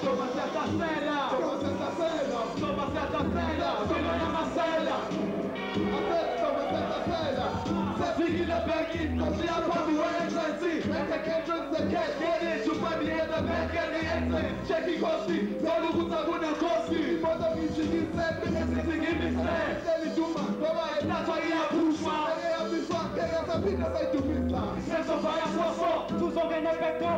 Toma certa cena, Toma certa cena, toma certa cena, vino na macela. toma certa cena. Ziggy the Becky, cause she a pump you and Tracy. And the entrance the cat. Get it, you find me at the back and the exit. Check it, Kosti, Zolu Kutaguna Kosti. Mother me she give seven minutes. Ziggy me stand. Tell it to man, come on. That's why a push man. Hey, I'm this one. Hey, I'm I vai a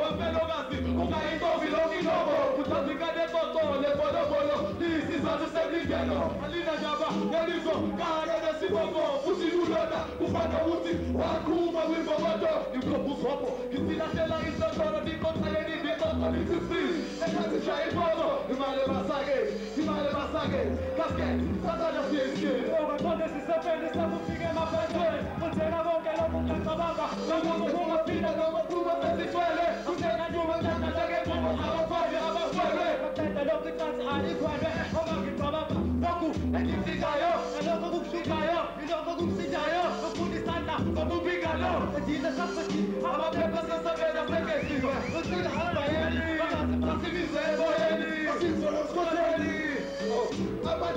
Isizathu semlingelo Alina jaba Nelizo Kanye nesibongo Futhi lulona Kufana ukuthi Wakhuma kwimbokodo Ngikhombuzwapho Ngizilahlela isotoro Ngikothaleni Ngikotho Ngizisisi Engathi shaya ifoto Imali basake Imali basake Casket Sathana siyesikeni Ongaqonde sisebeni Sekufike emaphethweni Kuthena konke lokhu ngicabanga Nomuntu ungafina noma thuba sesithwele Kuthena nyuma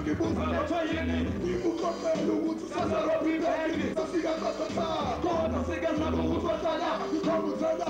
Ngikhombuzela Ngikukhombi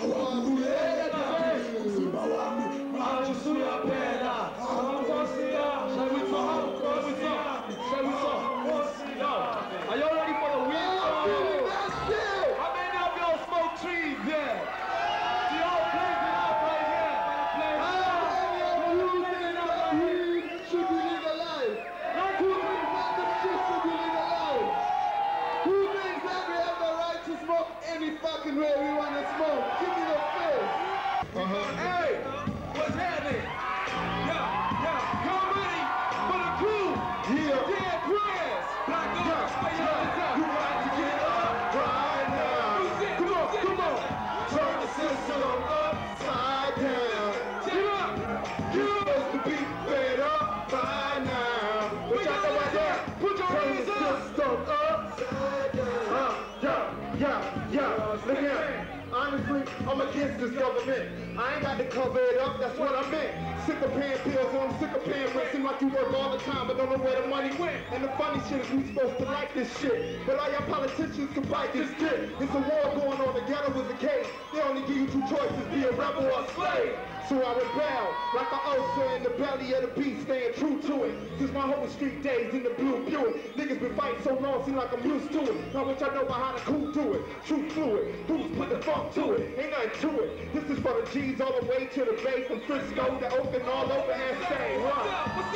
Awamu, Awamu, Awamu, Awamu, Awamu, Awamu, Awamu, Awamu, government. I ain't got to cover it up, that's what I meant. Sick of paying bills and I'm sick of paying rent. Seem like you work all the time but don't know where the money went. And the funny shit is we supposed to like this shit. But all y'all politicians can bite this dick. It's a war going on, the ghetto is a cage. They only give you two choices, be a rebel or a slave. So I rebel, like an ulcer in the belly of the beast, staying true to it. Since my whole street days in the blue Buick. Niggas been fighting so long, seem like I'm used to it. Now what y'all know about how to Coup do it. True to it. who's put the funk to it? Ain't nothing to it. This is for the G's all the way to the bay, from Frisco to Oakland, all over and say, what?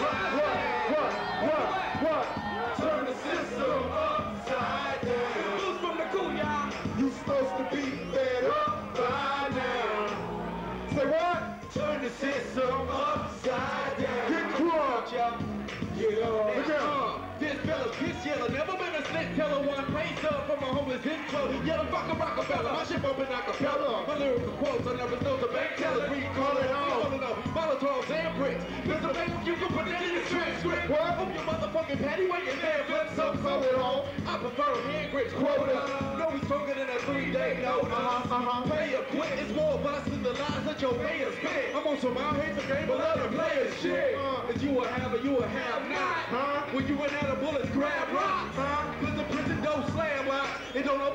What? What? What? What? Turn the system upside down. Who's from the Coup, y'all? You supposed to be fed up by never been a snitch teller. One praise up from a homeless info. Yellow fucker rockabella, my shit bumping acapella. My lyrical quotes, I never stole the bank teller. We call it on. Molotovs and bricks. A bank you can put it in the transcript. What? Hope your motherfucking patty when your man flips up. call it on. I prefer hand grips, quota. No, we stronger than a three-day notice. Uh-huh, uh-huh. Pay or quit, it's more of us than the lies that your payers spit. I'm on some out hate the game, but let them play it shit. Uh. Is you a have or you a have not? Huh? When you run out of bullets, grab rocks. Huh?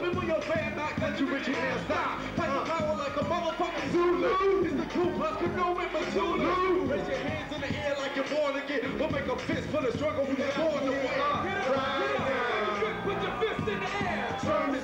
Don't your fan let you rich your hands stop. Fight the power like a motherfucking Zulu. It's the Ku Klux Kanu with Zulu. Raise your hands in the air like you're born again. We'll make a fist for the struggle we were born to win. Get up, Right get up. now. Put your fist in the air. Turn the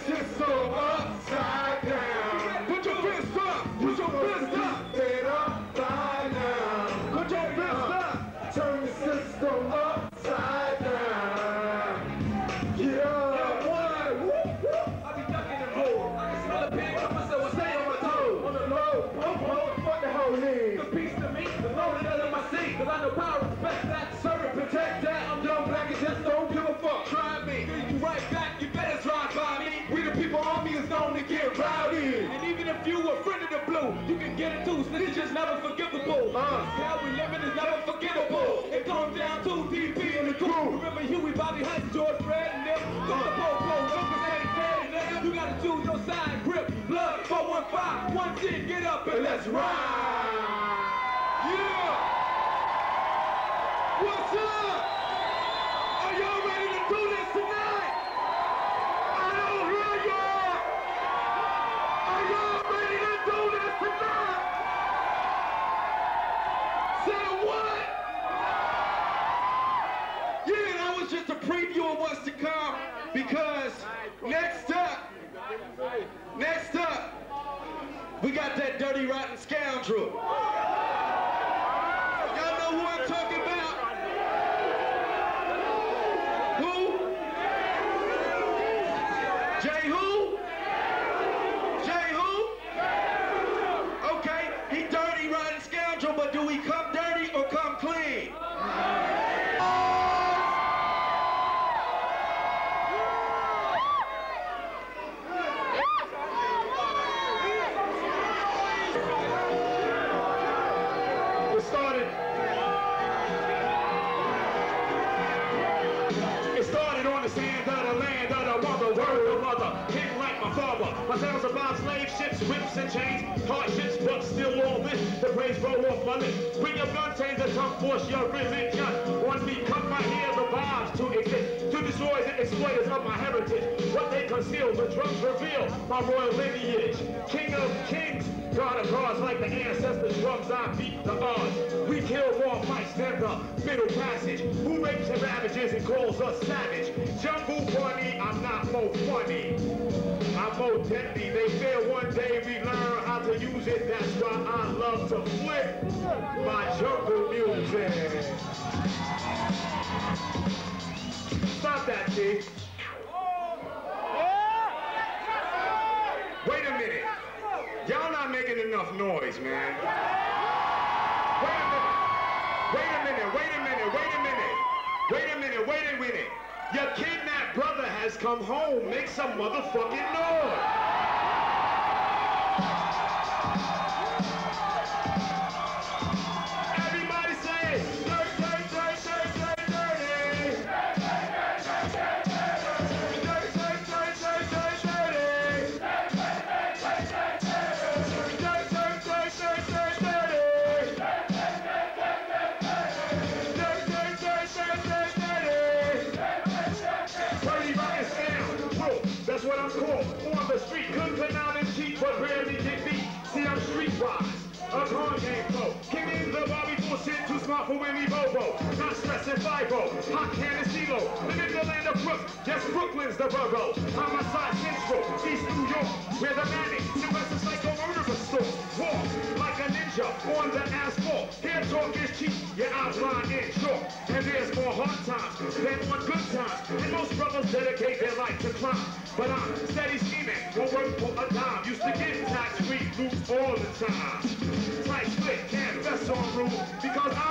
the blue, you can get it too. Snitches just never forgivable. Uh. How we living is never forgettable. It comes down to DP and the crew. Remember Huey, Bobby Hutton, George Fred, and them. Fuck the popo, Lucas ain't dead, them. You gotta choose your side, grip, blood, 415, one ten, get up and let's ride. Yeah! What's up? Just a preview of what's to come because next up, next up, we got that dirty rotten scoundrel. Y'all know who I'm talking about? Who? Jeru? My tales about slave ships, whips and chains, hardships, but still all this. The praise roll off my lips. Bring your chains and come force your religion. On me, come my ear, the vibes to exist, to destroy the exploiters of my heritage. What they conceal, the drums reveal my royal lineage. King of kings, God of gods, like the ancestors' drums, I beat the odds. We kill more fights than the middle passage. Who rapes and ravages and calls us savage? Jungle bunny, I'm not more funny. More. They fear one day we learn how to use it. That's why I love to flip my jungle music. Stop that, T. Wait a minute. Y'all not making enough noise, man. Come home. Make some motherfucking noise. Ramsey beat? see I'm streetwise. A con game flow. Came in the Bobby bullshit, too smart for Winnie Bobo. Not stressing Fibo, hot can and CeeLo. Live in the land of Brooks, yes, Brooklyn's the borough. On my side, Central, East New York, where the manic, Sylvester Psycho murderer stalks. Walk like a ninja on the asphalt. Hair talk is cheap, your outline is short hard times, then one good times, And most brothers dedicate their life to crime. But I'm steady scheming, won't work for a dime. Used to get tax free loot all the time. Tight split, can't rest on rules because I